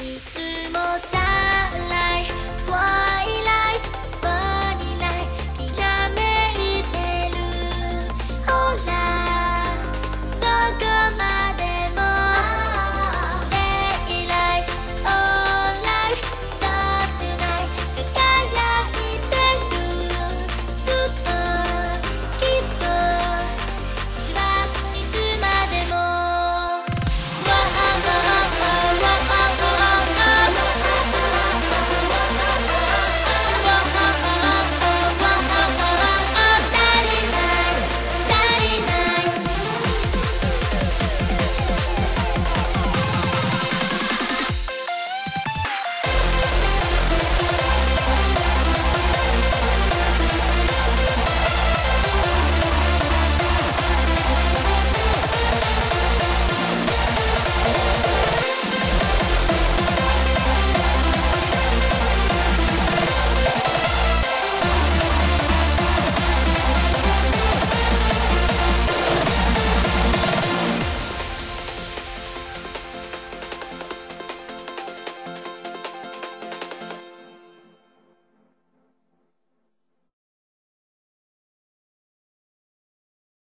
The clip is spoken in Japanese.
いつもさ